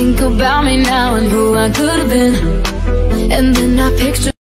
think about me now and who I could have been. And then I picture